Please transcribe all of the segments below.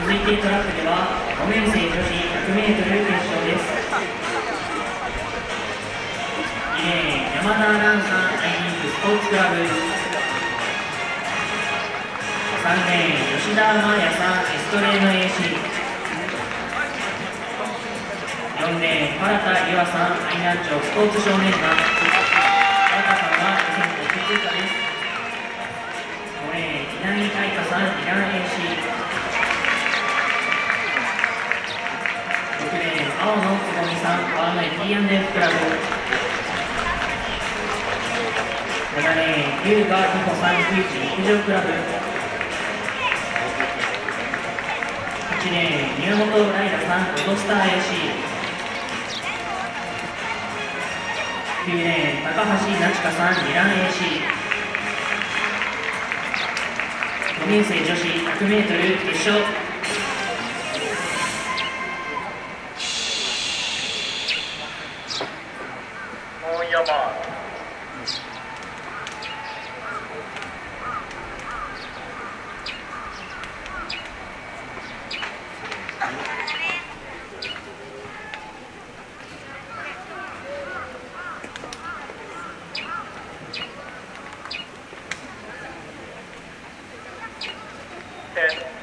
続いてトラックでは5年生女子 100m 決勝です。2レーン山田アナウンサーアイリンクスポーツクラブ。3レーン吉田真也さんエストレーノ AC 4レー。ン原田優愛さん愛南町スポーツ少年団。原田さんは予選トップ通過です。青野つぼみさん川之江 T&F クラブ7レーン優雅美穂さん九一陸上クラブ8レーン宮本ライラさんロドスター AC 9レーン高橋なちかさんミラン AC 5年生女子 100m 決勝大山10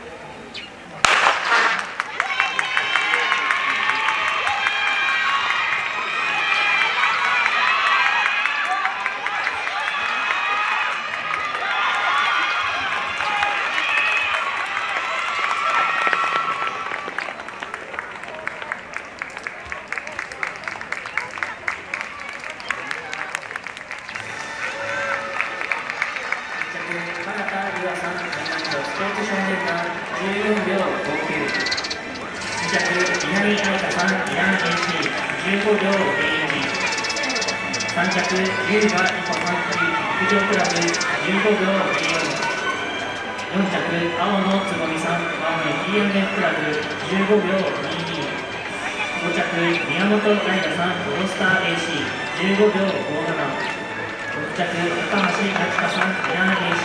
着原田優愛さん南町スポーツ少年団14秒59 2着稲見愛香さんイラン AC15 秒01 3着優雅美穂さん陸上クラブ15秒04 4着青野つぼみさん青野 T&F クラブ15秒22 5着宮本愛香さんロスター AC15 秒57 6着高橋明香さんイラン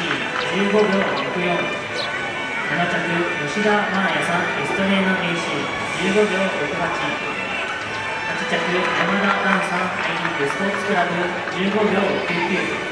15秒64 7着吉田真彩さんエストレーナ AC15 秒68 8着山田蘭さんアイリンクスポーツクラブ。15秒99